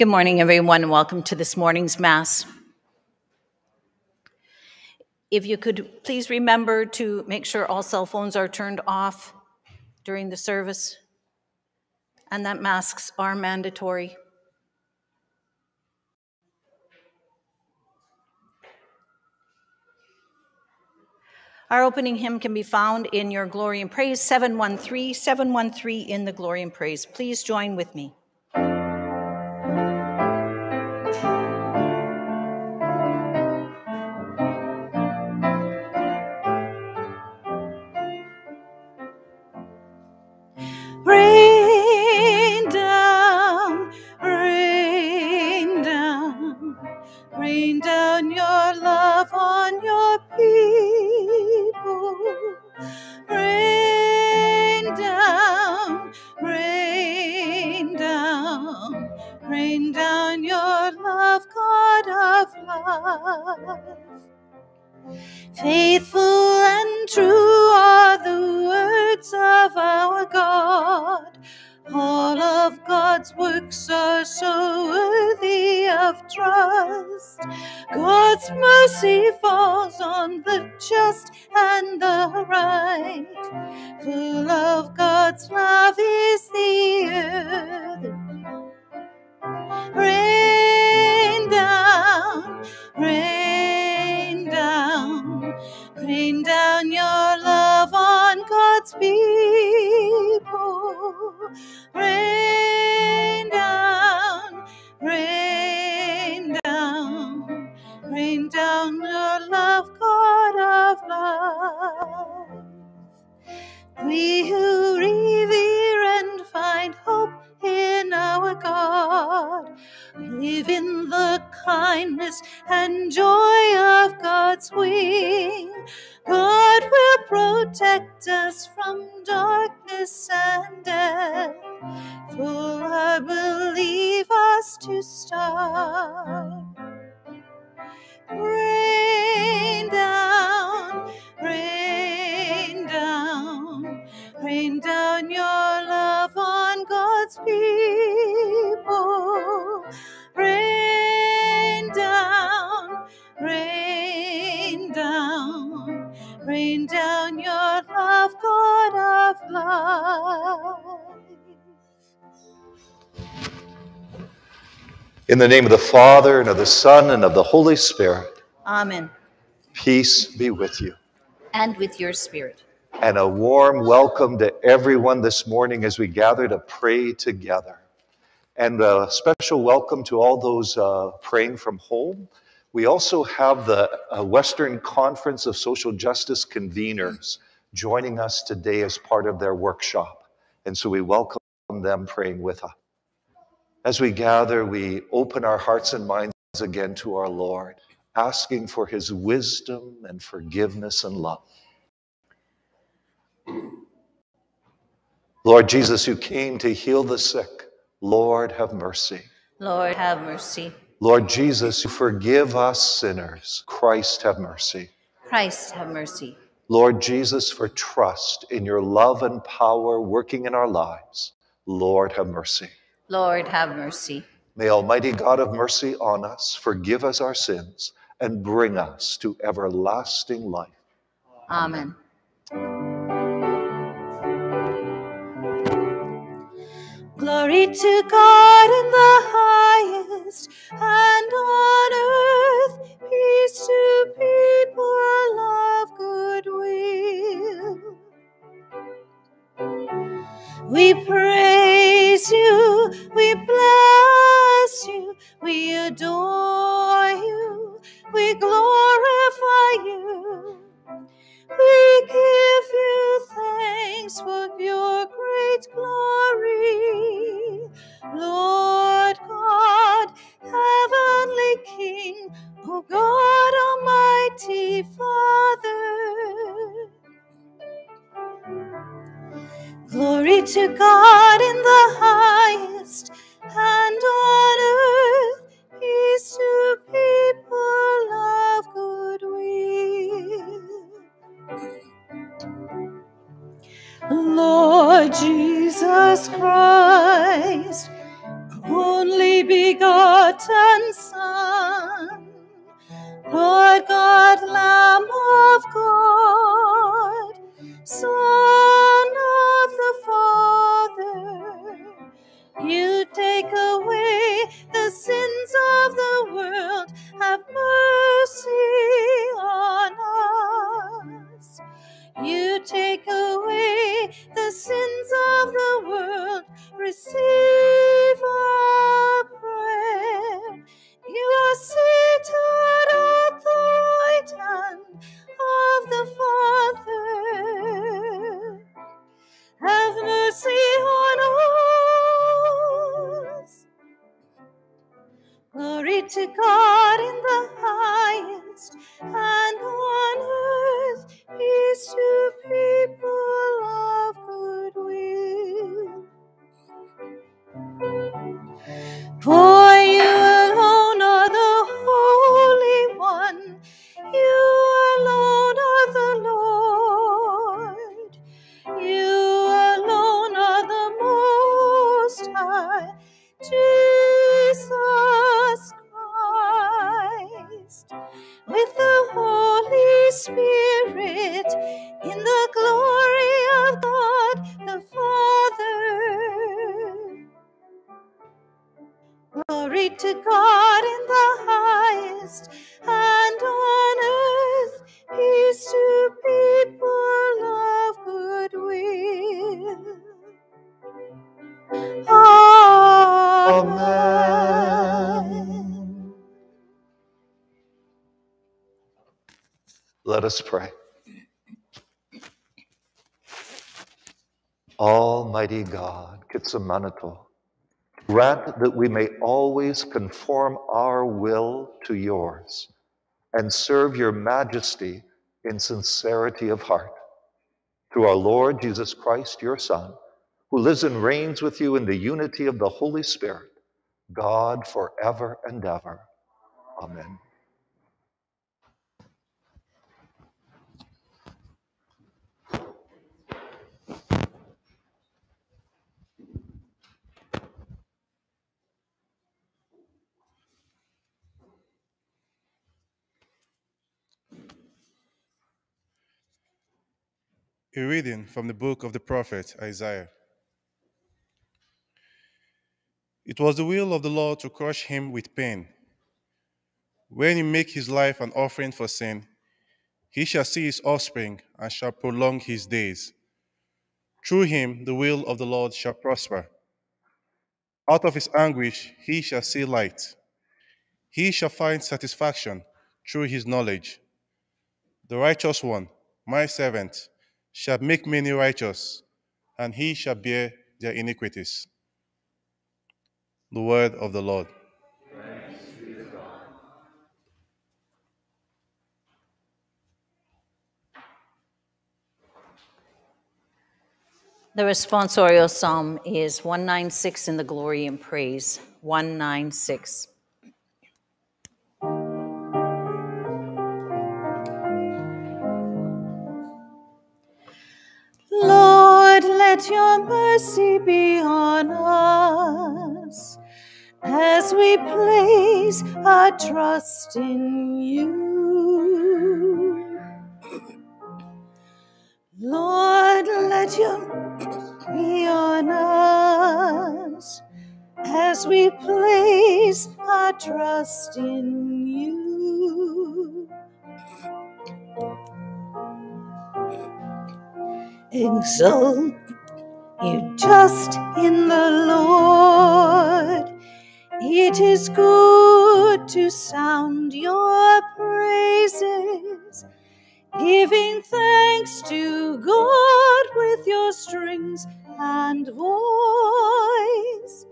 Good morning, everyone. Welcome to this morning's Mass. If you could please remember to make sure all cell phones are turned off during the service and that masks are mandatory. Our opening hymn can be found in your Glory and Praise 713, 713 in the Glory and Praise. Please join with me. 我。In the name of the Father, and of the Son, and of the Holy Spirit. Amen. Peace be with you. And with your spirit. And a warm welcome to everyone this morning as we gather to pray together. And a special welcome to all those uh, praying from home. We also have the uh, Western Conference of Social Justice conveners joining us today as part of their workshop. And so we welcome them praying with us. As we gather, we open our hearts and minds again to our Lord, asking for his wisdom and forgiveness and love. Lord Jesus, who came to heal the sick, Lord, have mercy. Lord, have mercy. Lord Jesus, forgive us sinners, Christ, have mercy. Christ, have mercy. Lord Jesus, for trust in your love and power working in our lives, Lord, have mercy. Lord, have mercy. May Almighty God of mercy on us forgive us our sins and bring us to everlasting life. Amen. Glory to God in the highest, and on earth peace to people of good will. We praise you, we bless you, we adore you, we glorify you. We God Let us pray. Almighty God, Kitsamanato, grant that we may always conform our will to yours and serve your majesty in sincerity of heart. Through our Lord Jesus Christ, your Son, who lives and reigns with you in the unity of the Holy Spirit, God forever and ever. Amen. A reading from the book of the prophet Isaiah. It was the will of the Lord to crush him with pain. When you make his life an offering for sin, he shall see his offspring and shall prolong his days. Through him the will of the Lord shall prosper. Out of his anguish he shall see light. He shall find satisfaction through his knowledge. The righteous one, my servant, shall make many righteous, and he shall bear their iniquities. The word of the Lord. The responsorial psalm is 196 in the glory and praise. 196. Let your mercy be on us as we place our trust in you. Lord, let your be on us as we place our trust in you. Exalt you just in the Lord. It is good to sound your praises, giving thanks to God with your strings and voice,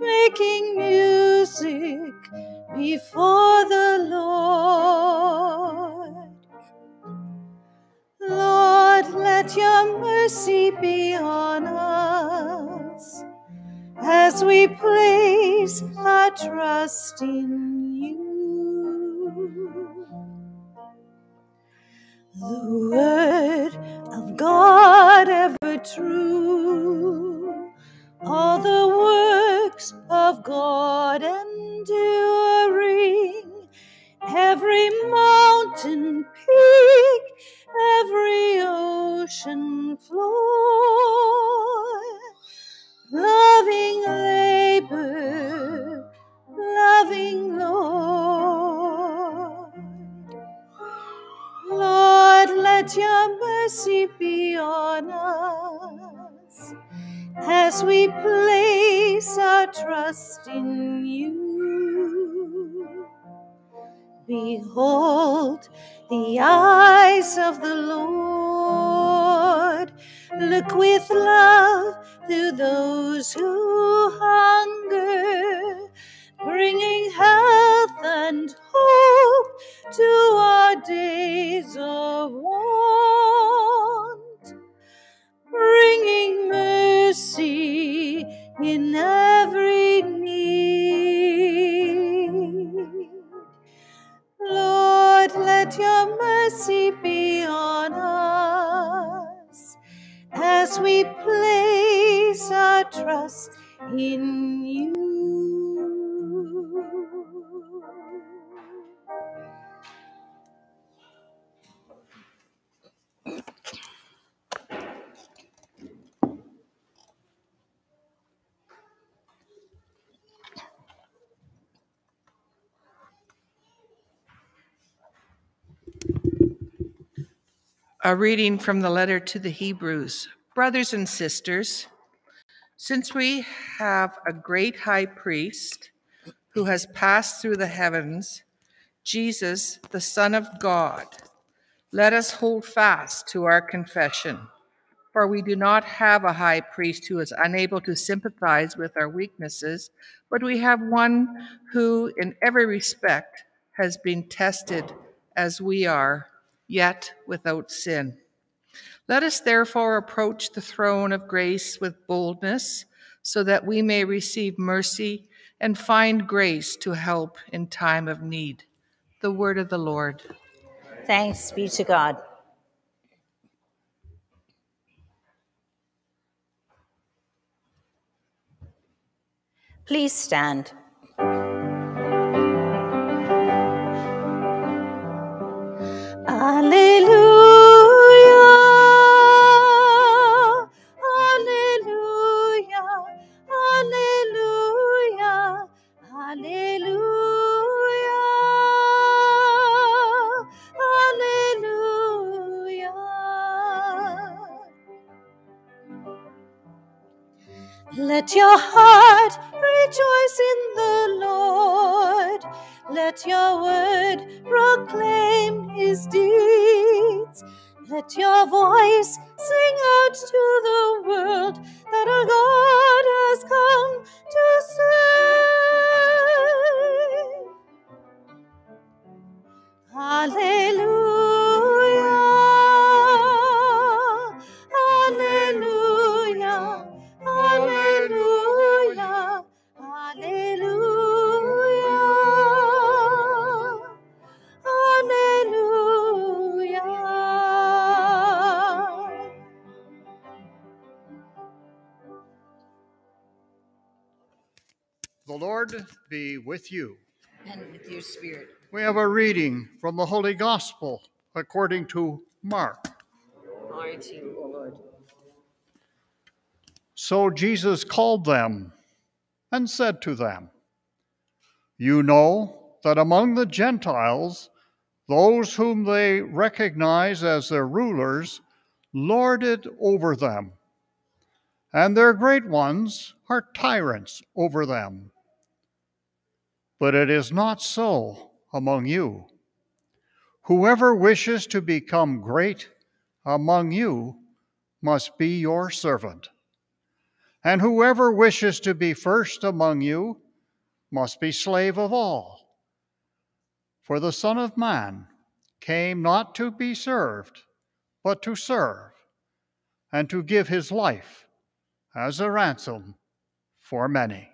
making music before the Lord. Lord, let your mercy be on us as we place our trust in you. The word of God ever true, all the works of God enduring, every mountain peak ocean floor. Loving labor, loving Lord. Lord, let your mercy be on us as we place our trust in you. Behold, the eyes of the Lord look with love to those who hunger, bringing health and hope to our days of want, bringing mercy in every need. Lord, let your mercy be on us as we place our trust in you. A reading from the letter to the Hebrews. Brothers and sisters, since we have a great high priest who has passed through the heavens, Jesus, the Son of God, let us hold fast to our confession. For we do not have a high priest who is unable to sympathize with our weaknesses, but we have one who, in every respect, has been tested as we are yet without sin. Let us therefore approach the throne of grace with boldness, so that we may receive mercy and find grace to help in time of need. The word of the Lord. Thanks be to God. Please stand. Sing out to the world that our God has come to save. Hallelujah. Lord be with you. And with your spirit. We have a reading from the Holy Gospel according to Mark. Glory to you, O Lord. So Jesus called them and said to them, You know that among the Gentiles, those whom they recognize as their rulers lord it over them, and their great ones are tyrants over them. But it is not so among you. Whoever wishes to become great among you must be your servant. And whoever wishes to be first among you must be slave of all. For the Son of Man came not to be served, but to serve, and to give his life as a ransom for many.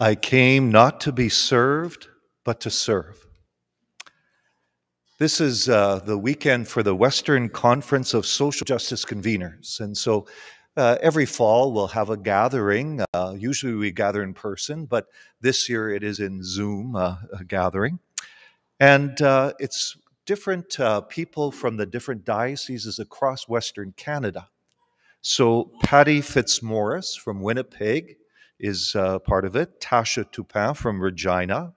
I came not to be served, but to serve. This is uh, the weekend for the Western Conference of Social Justice Conveners. And so uh, every fall we'll have a gathering. Uh, usually we gather in person, but this year it is in Zoom uh, gathering. And uh, it's different uh, people from the different dioceses across Western Canada. So Patty Fitzmaurice from Winnipeg is uh, part of it, Tasha Tupin from Regina,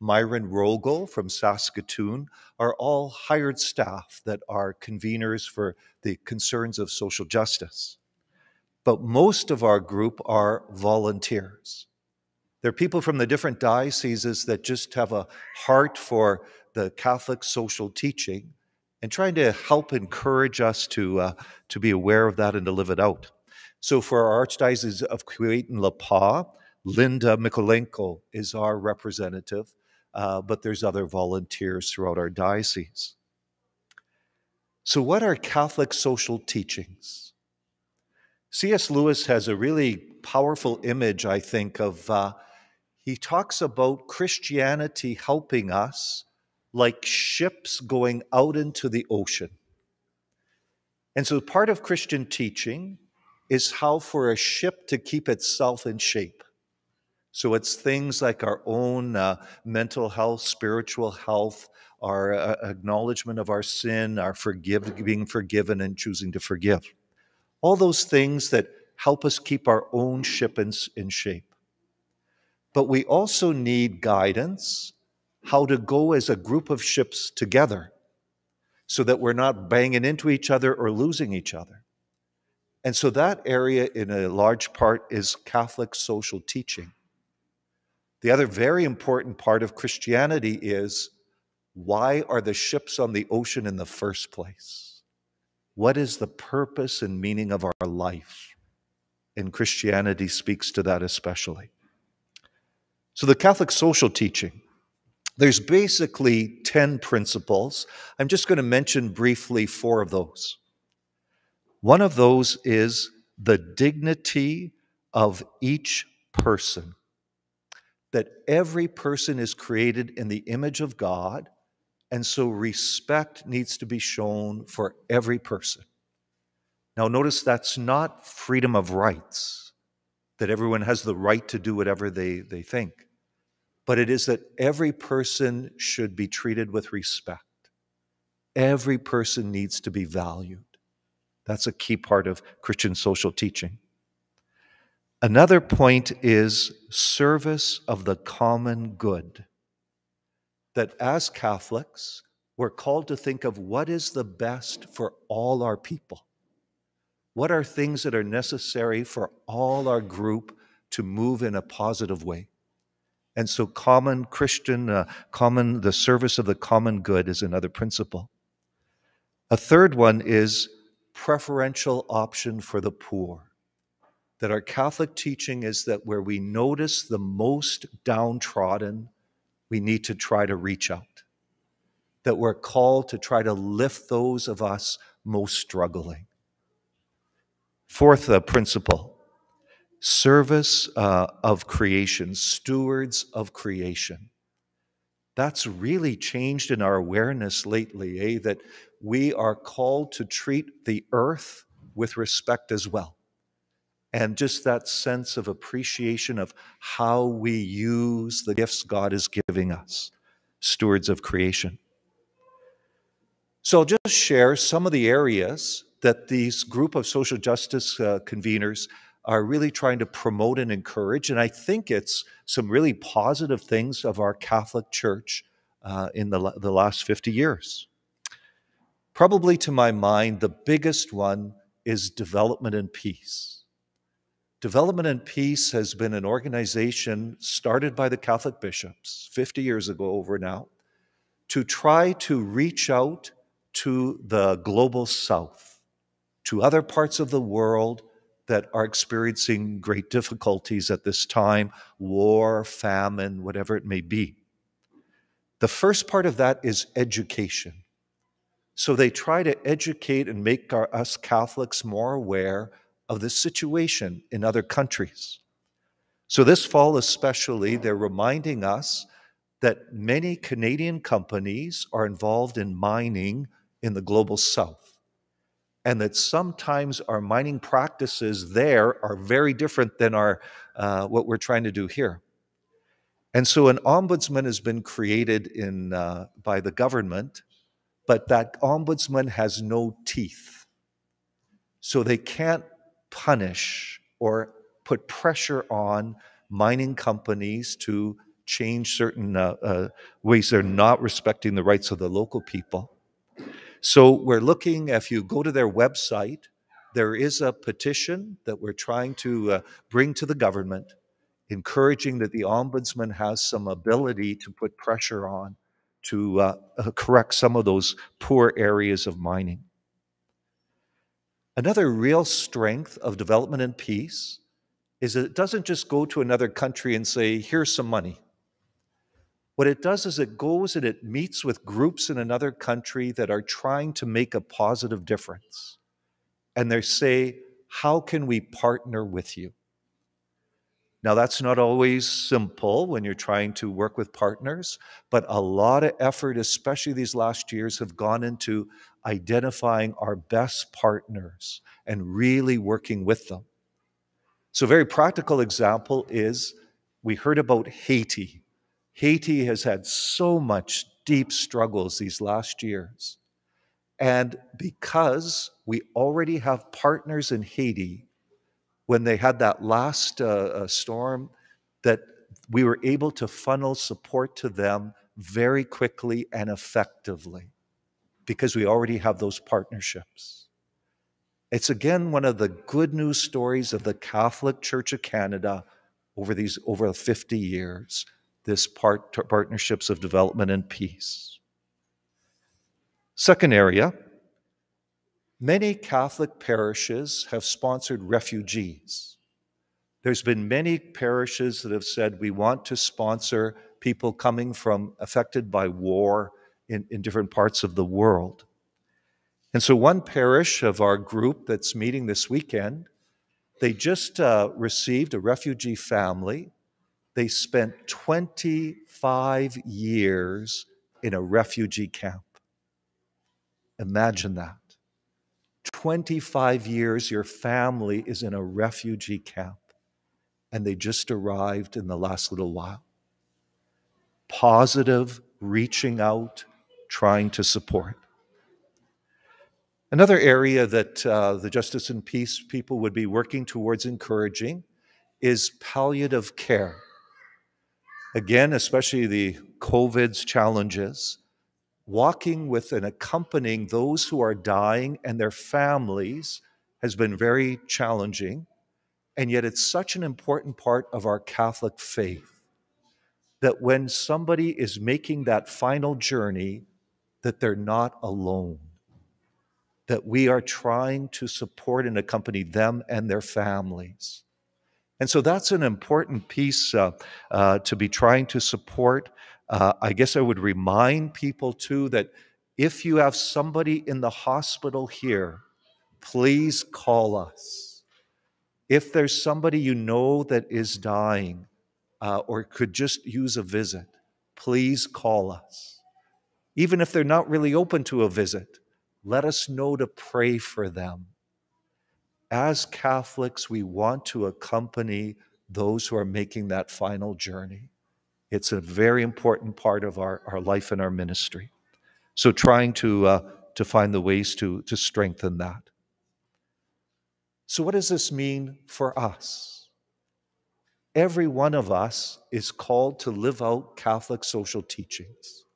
Myron Rogel from Saskatoon are all hired staff that are conveners for the concerns of social justice. But most of our group are volunteers. They're people from the different dioceses that just have a heart for the Catholic social teaching and trying to help encourage us to, uh, to be aware of that and to live it out. So for our Archdiocese of Keewatin-Le Pas, Linda Mikolenko is our representative, uh, but there's other volunteers throughout our diocese. So, what are Catholic social teachings? C.S. Lewis has a really powerful image, I think, of uh, he talks about Christianity helping us like ships going out into the ocean. And so, part of Christian teaching is how for a ship to keep itself in shape. So, it's things like our own uh, mental health, spiritual health, our uh, acknowledgement of our sin, our forgive, being forgiven and choosing to forgive. All those things that help us keep our own ship in, in shape. But we also need guidance how to go as a group of ships together so that we're not banging into each other or losing each other. And so that area, in a large part, is Catholic social teaching. The other very important part of Christianity is why are the ships on the ocean in the first place? What is the purpose and meaning of our life? And Christianity speaks to that especially. So, the Catholic social teaching there's basically 10 principles. I'm just going to mention briefly four of those. One of those is the dignity of each person, that every person is created in the image of God, and so respect needs to be shown for every person. Now, notice that's not freedom of rights, that everyone has the right to do whatever they, they think but it is that every person should be treated with respect. Every person needs to be valued. That's a key part of Christian social teaching. Another point is service of the common good. That as Catholics, we're called to think of what is the best for all our people. What are things that are necessary for all our group to move in a positive way? And so, common Christian, uh, common, the service of the common good is another principle. A third one is preferential option for the poor. That our Catholic teaching is that where we notice the most downtrodden, we need to try to reach out. That we're called to try to lift those of us most struggling. Fourth uh, principle service uh, of creation, stewards of creation. That's really changed in our awareness lately, eh? That we are called to treat the earth with respect as well. And just that sense of appreciation of how we use the gifts God is giving us, stewards of creation. So I'll just share some of the areas that these group of social justice uh, conveners are really trying to promote and encourage. And I think it's some really positive things of our Catholic Church uh, in the, the last 50 years. Probably to my mind, the biggest one is development and peace. Development and Peace has been an organization started by the Catholic bishops 50 years ago over now to try to reach out to the global south, to other parts of the world that are experiencing great difficulties at this time war, famine, whatever it may be. The first part of that is education. So they try to educate and make our, us Catholics more aware of the situation in other countries. So, this fall especially, they're reminding us that many Canadian companies are involved in mining in the global south, and that sometimes our mining practices there are very different than our, uh, what we're trying to do here. And so, an ombudsman has been created in, uh, by the government, but that ombudsman has no teeth. So, they can't punish or put pressure on mining companies to change certain uh, uh, ways they're not respecting the rights of the local people. So we're looking, if you go to their website, there is a petition that we're trying to uh, bring to the government, encouraging that the ombudsman has some ability to put pressure on to uh, uh, correct some of those poor areas of mining. Another real strength of development and peace is that it doesn't just go to another country and say, here's some money. What it does is it goes and it meets with groups in another country that are trying to make a positive difference. And they say, how can we partner with you? Now, that's not always simple when you're trying to work with partners, but a lot of effort, especially these last years, have gone into identifying our best partners and really working with them. So, a very practical example is we heard about Haiti. Haiti has had so much deep struggles these last years. And because we already have partners in Haiti, when they had that last uh, uh, storm, that we were able to funnel support to them very quickly and effectively because we already have those partnerships. It's again one of the good news stories of the Catholic Church of Canada over these over 50 years, this part, partnerships of development and peace. Second area, Many Catholic parishes have sponsored refugees. There's been many parishes that have said we want to sponsor people coming from affected by war in, in different parts of the world. And so, one parish of our group that's meeting this weekend, they just uh, received a refugee family. They spent 25 years in a refugee camp. Imagine that. 25 years, your family is in a refugee camp, and they just arrived in the last little while. Positive, reaching out, trying to support. Another area that uh, the Justice and Peace people would be working towards encouraging is palliative care. Again, especially the COVID's challenges, walking with and accompanying those who are dying and their families has been very challenging. And yet, it's such an important part of our Catholic faith that when somebody is making that final journey, that they're not alone, that we are trying to support and accompany them and their families. And so that's an important piece uh, uh, to be trying to support uh, I guess I would remind people too that if you have somebody in the hospital here, please call us. If there's somebody you know that is dying uh, or could just use a visit, please call us. Even if they're not really open to a visit, let us know to pray for them. As Catholics, we want to accompany those who are making that final journey. It's a very important part of our, our life and our ministry. So trying to, uh, to find the ways to, to strengthen that. So, what does this mean for us? Every one of us is called to live out Catholic social teachings.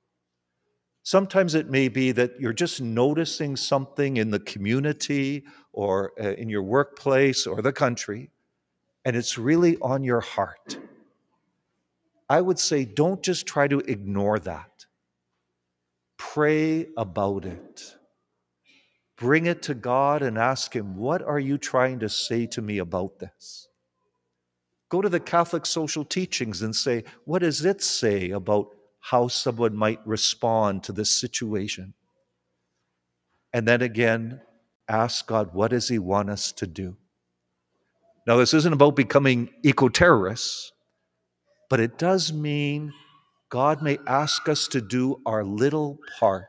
Sometimes it may be that you're just noticing something in the community or uh, in your workplace or the country, and it's really on your heart. I would say don't just try to ignore that. Pray about it. Bring it to God and ask Him, What are you trying to say to me about this? Go to the Catholic social teachings and say, What does it say about how someone might respond to this situation? And then again, ask God, What does He want us to do? Now, this isn't about becoming eco terrorists, but it does mean God may ask us to do our little part.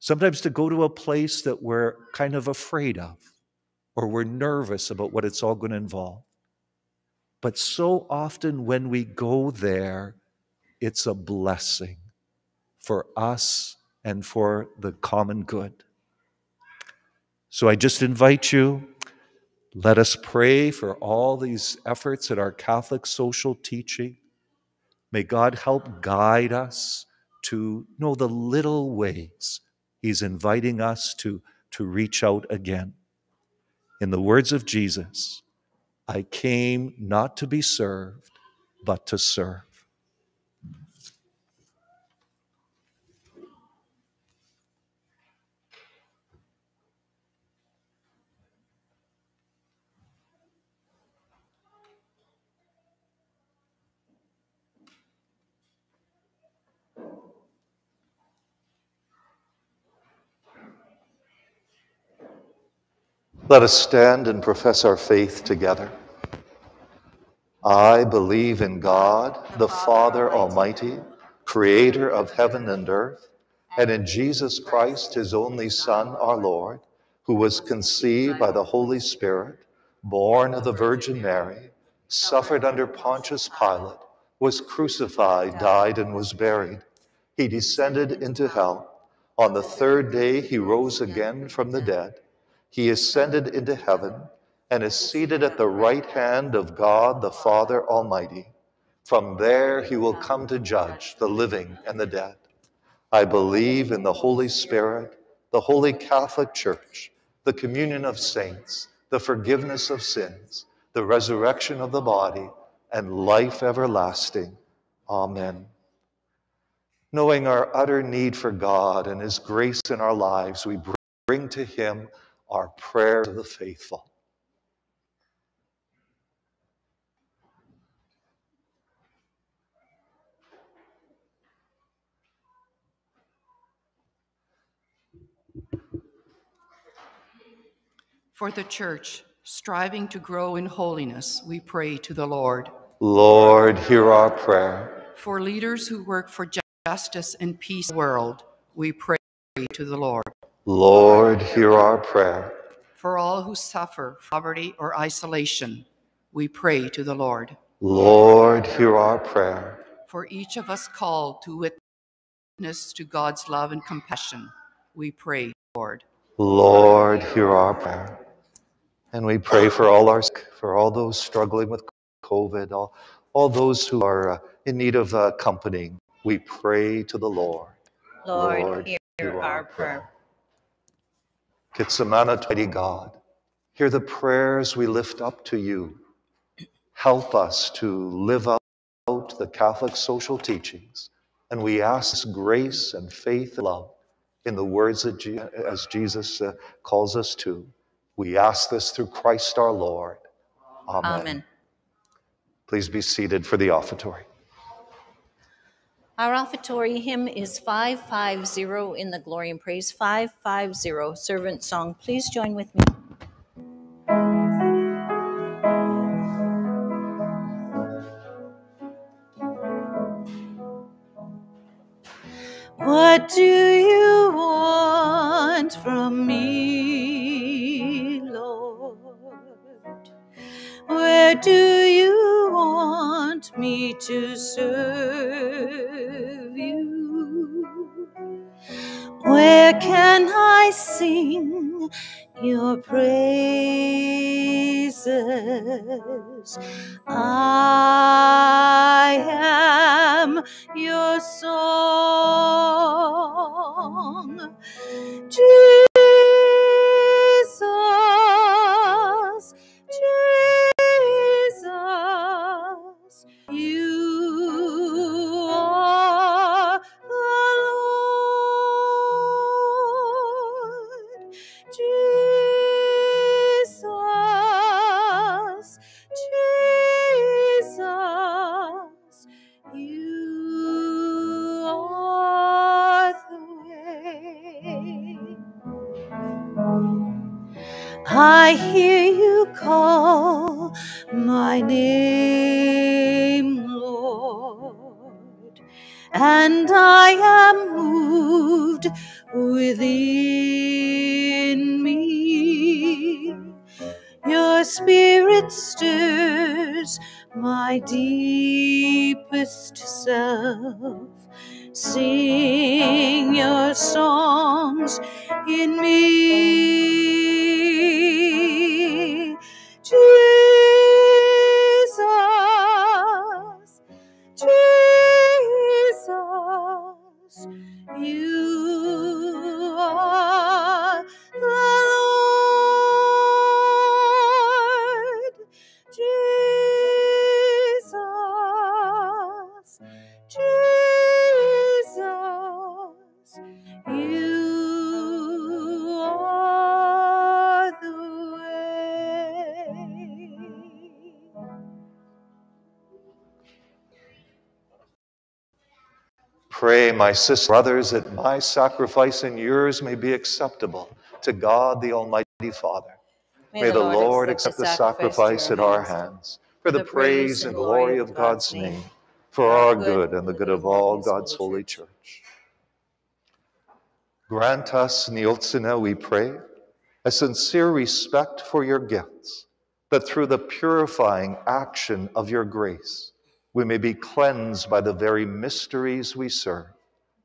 Sometimes to go to a place that we're kind of afraid of or we're nervous about what it's all going to involve. But so often when we go there, it's a blessing for us and for the common good. So I just invite you, let us pray for all these efforts at our Catholic social teaching. May God help guide us to know the little ways He's inviting us to, to reach out again. In the words of Jesus, I came not to be served, but to serve. Let us stand and profess our faith together. I believe in God, the Father Almighty, creator of heaven and earth, and in Jesus Christ, his only Son, our Lord, who was conceived by the Holy Spirit, born of the Virgin Mary, suffered under Pontius Pilate, was crucified, died, and was buried. He descended into hell. On the third day, he rose again from the dead. He ascended into heaven and is seated at the right hand of God the Father Almighty. From there he will come to judge the living and the dead. I believe in the Holy Spirit, the Holy Catholic Church, the communion of saints, the forgiveness of sins, the resurrection of the body, and life everlasting. Amen. Knowing our utter need for God and His grace in our lives, we bring to Him our prayers of the faithful. For the church, striving to grow in holiness, we pray to the Lord. Lord, hear our prayer. For leaders who work for justice and peace in the world, we pray to the Lord. Lord, hear our prayer. For all who suffer poverty or isolation, we pray to the Lord. Lord, hear our prayer. For each of us called to witness to God's love and compassion, we pray, Lord. Lord, hear our prayer. And we pray for all our for all those struggling with COVID, all, all those who are uh, in need of uh, company. We pray to the Lord. Lord, Lord, hear, hear our our prayer. Kitsamana, mighty God, hear the prayers we lift up to you. Help us to live out the Catholic social teachings. And we ask grace and faith and love in the words that Je- as Jesus uh, calls us to. We ask this through Christ our Lord. Amen. Amen. Please be seated for the offertory. Our offertory hymn is 550 in the Glory and Praise 550 servant song. Please join with me. What do you want from me, Lord? Where do you can I sing your praises? I am your song. Jesus, Sing your songs in me. My sisters, brothers, that my sacrifice and yours may be acceptable to God the Almighty Father. May the Lord accept the sacrifice at our hands for the praise and glory of God's name, for our good and the good of all God's holy church. Grant us, Neotsina, we pray, a sincere respect for your gifts, that through the purifying action of your grace, we may be cleansed by the very mysteries we serve.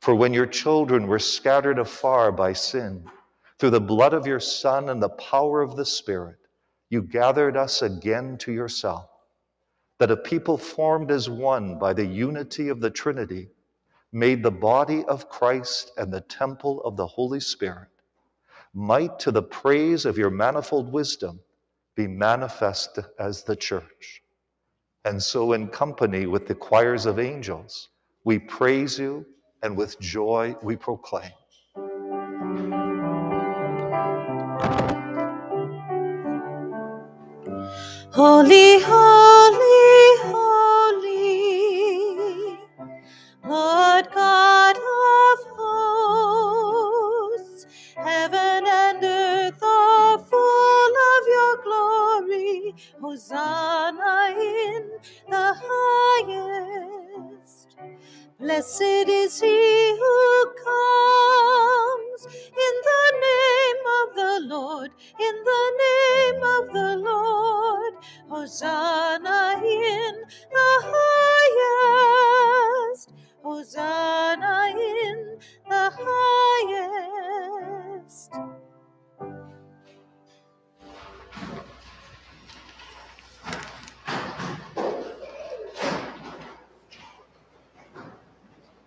For when your children were scattered afar by sin, through the blood of your Son and the power of the Spirit, you gathered us again to yourself, that a people formed as one by the unity of the Trinity, made the body of Christ and the temple of the Holy Spirit, might to the praise of your manifold wisdom be manifest as the church. And so, in company with the choirs of angels, we praise you and with joy we proclaim. Holy, holy, holy, Lord God of hosts, heaven and earth are full of your glory. Hosanna in the highest. Blessed is he who comes in the name of the Lord, in the name of the Lord. Hosanna in the highest. Hosanna in the highest.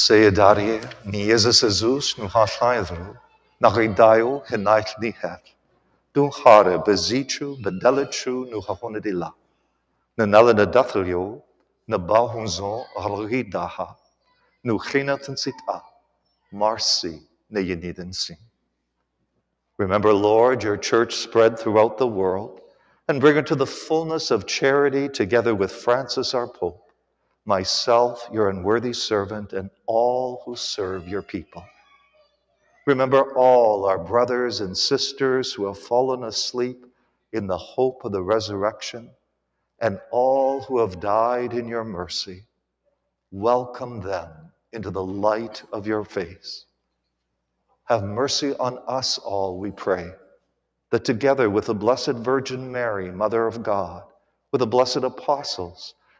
Seadarie, ni Jezus Jesus, nu hashaidru, nagidayo hinait ni het. Du hare bezichu, bedelichu, nu hahonadila. Nanella na dathelio, na bahunzon, alridaha, nu genatan sita, marsi, ne yeniden sing. Remember, Lord, your church spread throughout the world and bring her to the fullness of charity together with Francis our Pope, myself, your unworthy servant, and all who serve your people. Remember all our brothers and sisters who have fallen asleep in the hope of the resurrection, and all who have died in your mercy. Welcome them into the light of your face. Have mercy on us all, we pray, that together with the Blessed Virgin Mary, Mother of God, with the blessed apostles,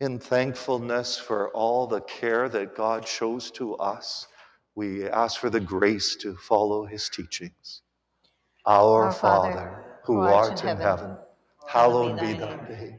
In thankfulness for all the care that God shows to us, we ask for the grace to follow his teachings. Our, Our Father, Father, who art in heaven, hallowed be thy name.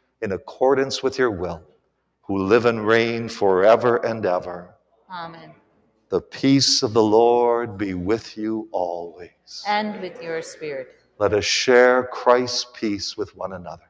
in accordance with your will, who live and reign forever and ever. Amen. The peace of the Lord be with you always. And with your spirit. Let us share Christ's peace with one another.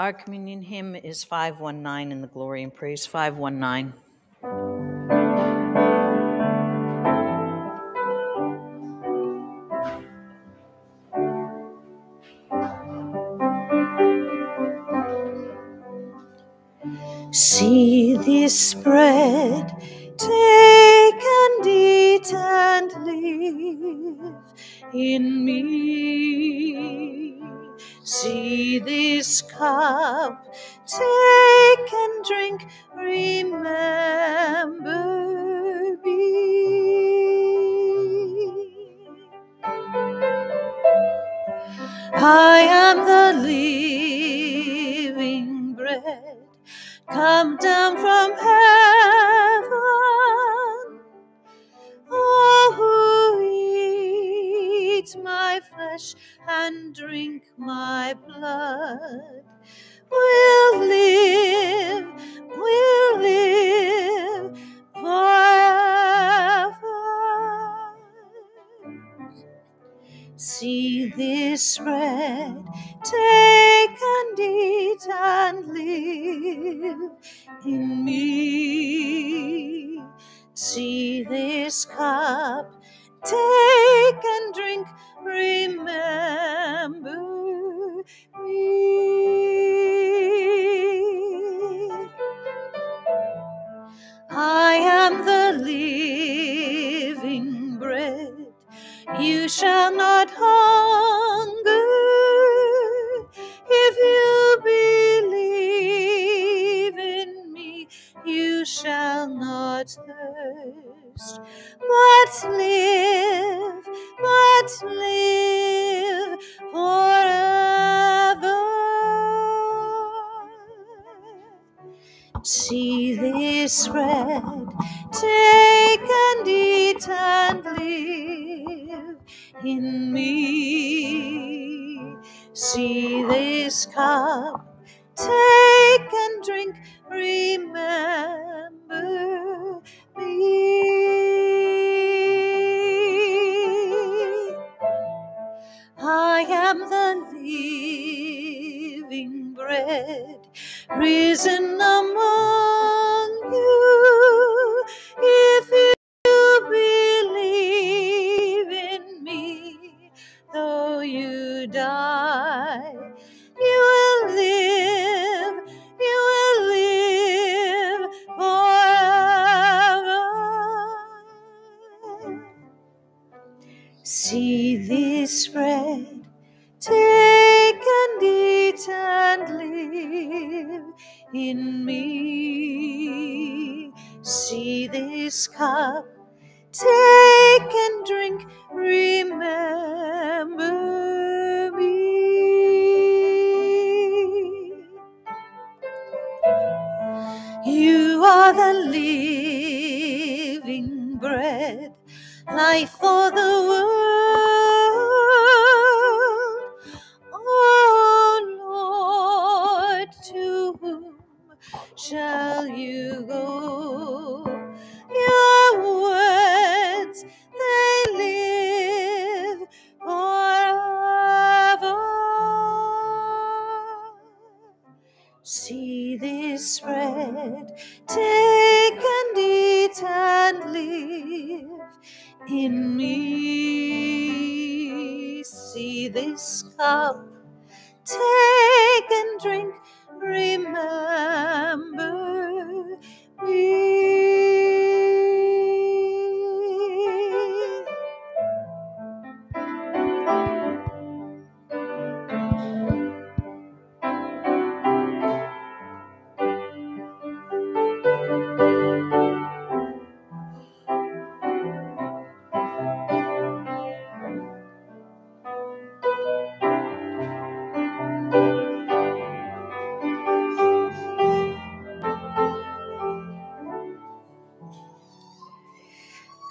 Our communion hymn is 519 in the Glory and Praise 519. See this bread, This bread, take and eat and live in me. See this bread, take and eat and live in me. See this cup, take and drink, remember me. You are the living bread, life for the world.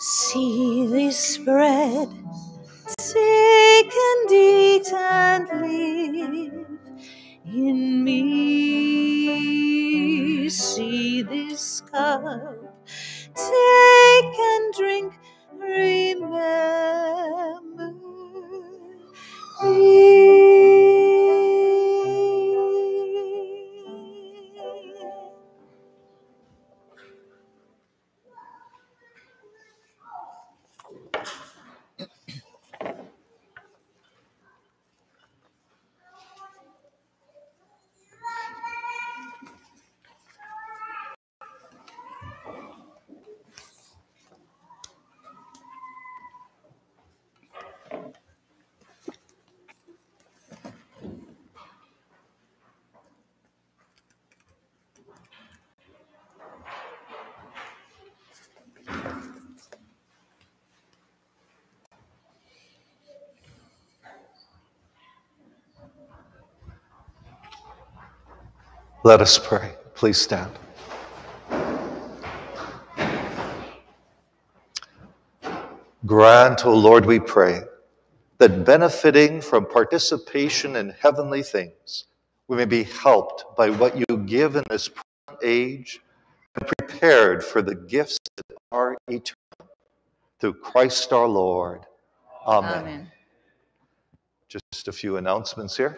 See this bread, take and eat and live in me. See this cup, take and drink, remember Let us pray. Please stand. Grant, O Lord, we pray, that benefiting from participation in heavenly things, we may be helped by what you give in this present age and prepared for the gifts that are eternal. Through Christ our Lord. Amen. Amen. Just a few announcements here.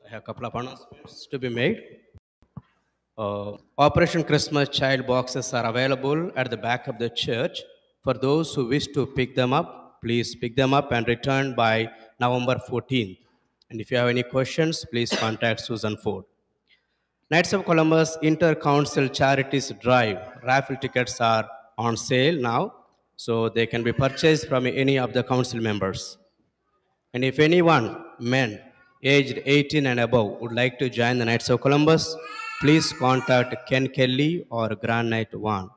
I have a couple of announcements to be made. Uh, Operation Christmas child boxes are available at the back of the church. For those who wish to pick them up, please pick them up and return by November 14th. And if you have any questions, please contact Susan Ford. Knights of Columbus Inter Council Charities Drive raffle tickets are on sale now, so they can be purchased from any of the council members. And if anyone, men aged 18 and above, would like to join the Knights of Columbus, please contact Ken Kelly or Grand Knight One.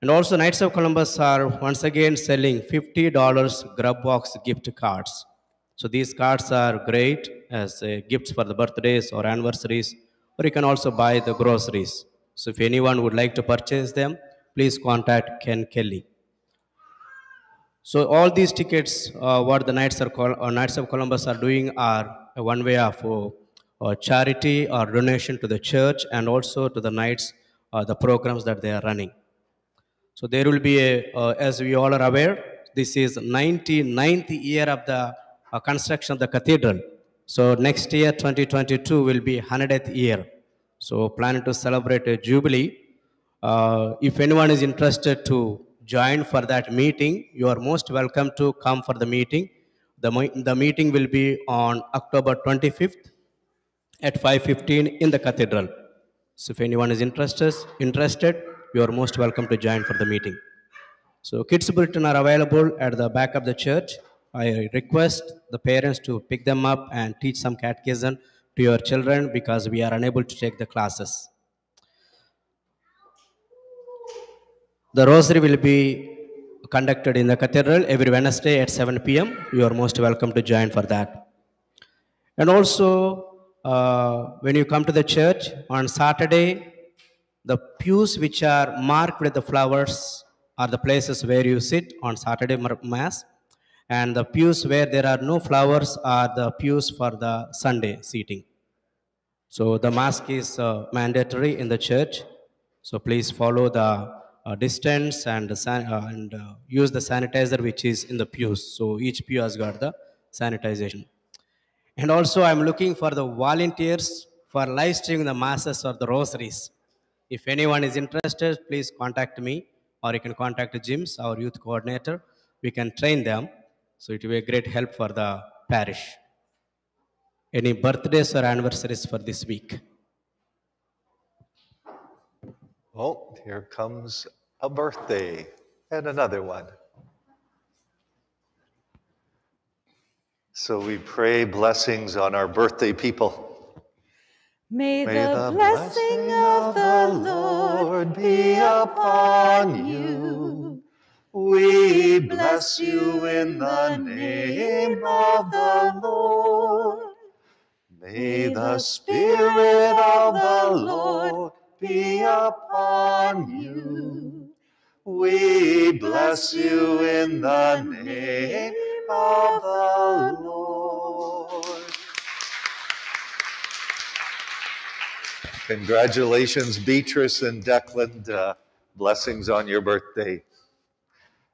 And also, Knights of Columbus are once again selling $50 grub box gift cards. So these cards are great as uh, gifts for the birthdays or anniversaries, or you can also buy the groceries. So if anyone would like to purchase them, please contact Ken Kelly. So all these tickets, uh, what the Knights, are Col- uh, Knights of Columbus are doing are one way of uh, uh, charity or donation to the church and also to the Knights, uh, the programs that they are running. So there will be a, uh, as we all are aware, this is 99th year of the uh, construction of the cathedral. So next year, 2022, will be 100th year. So planning to celebrate a jubilee. Uh, if anyone is interested to join for that meeting, you are most welcome to come for the meeting. The, the meeting will be on October 25th at 5.15 in the cathedral. So if anyone is interested, interested, you are most welcome to join for the meeting. So kids bulletin are available at the back of the church. I request the parents to pick them up and teach some catechism to your children because we are unable to take the classes. The rosary will be conducted in the cathedral every Wednesday at 7 p.m. You are most welcome to join for that. And also, uh, when you come to the church on Saturday, the pews which are marked with the flowers are the places where you sit on Saturday Mass. And the pews where there are no flowers are the pews for the Sunday seating. So the mask is uh, mandatory in the church. So please follow the uh, distance and, uh, and uh, use the sanitizer which is in the pews. So each pew has got the sanitization. And also, I'm looking for the volunteers for live streaming the masses or the rosaries. If anyone is interested, please contact me or you can contact Jims, our youth coordinator. we can train them. So it will be a great help for the parish. Any birthdays or anniversaries for this week? Oh, here comes a birthday and another one. So we pray blessings on our birthday people. May, May the, blessing of the Lord be upon you. We bless you in the name of the Lord. May the Spirit of the Lord be upon you. We bless you in the name of the Lord. Congratulations, Beatrice and Declan. Uh, blessings on your birthday.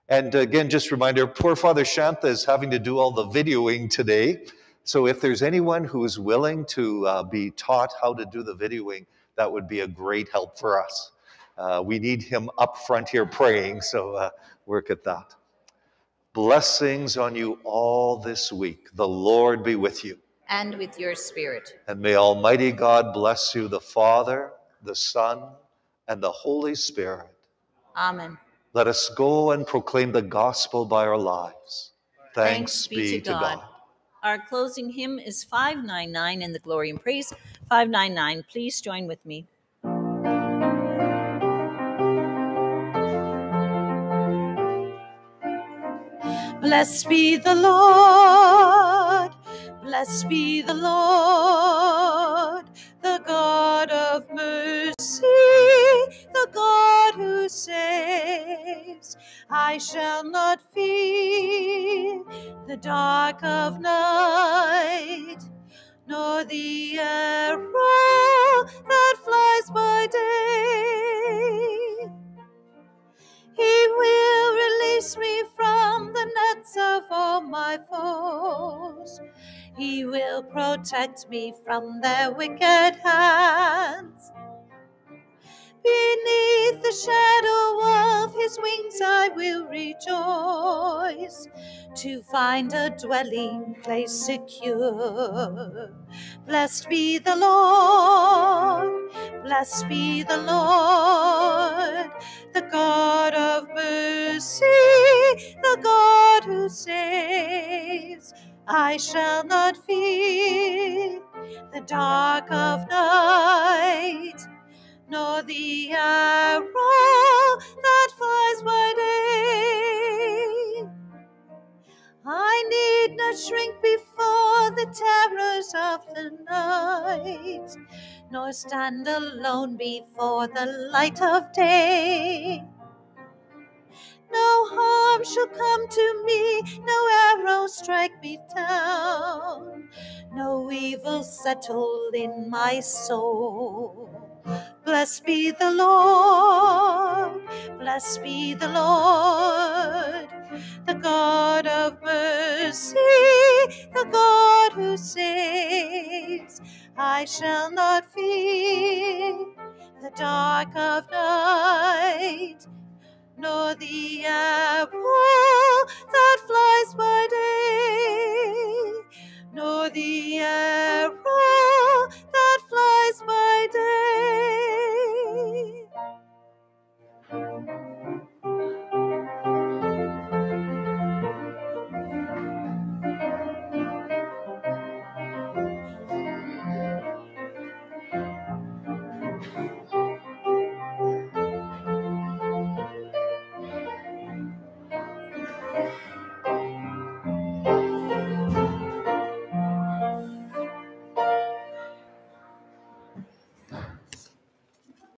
And again, just a reminder, poor Father Shantha is having to do all the videoing today. So if there's anyone who is willing to uh, be taught how to do the videoing, that would be a great help for us. Uh, we need him up front here praying, so uh, work at that. Blessings on you all this week. The Lord be with you. And with your spirit. And may Almighty God bless you, the Father, the Son, and the Holy Spirit. Amen. Let us go and proclaim the gospel by our lives. Thanks, Thanks be to God. Our closing hymn is 599 in the Glory and Praise. 599, please join with me. Blessed be the Lord, blessed be the Lord, the God of mercy, God who saves. I shall not fear the dark of night, nor the arrow that flies by day. He will release me from the nets of all my foes. He will protect me from their wicked hands. Beneath the shadow of his wings I will rejoice to find a dwelling place secure. Blessed be the Lord, blessed be the Lord, the God of mercy, the God who saves. I shall not fear the dark of night nor the arrow that flies by day. I need not shrink before the terrors of the night, nor stand alone before the light of day. No harm shall come to me, no arrow strike me down, no evil settle in my soul. Blessed be the Lord, blessed be the Lord, the God of mercy, the God who saves. I shall not fear the dark of night, nor the arrow that flies by day, nor the arrow